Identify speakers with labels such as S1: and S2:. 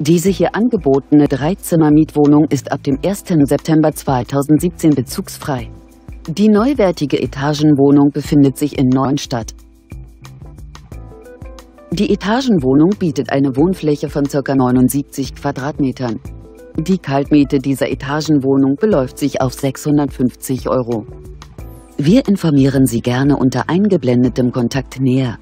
S1: Diese hier angebotene Dreizimmer-Mietwohnung ist ab dem 1. September 2017 bezugsfrei. Die neuwertige Etagenwohnung befindet sich in Neuenstadt. Die Etagenwohnung bietet eine Wohnfläche von ca. 79 Quadratmetern. Die Kaltmiete dieser Etagenwohnung beläuft sich auf 650 Euro. Wir informieren Sie gerne unter eingeblendetem Kontakt näher.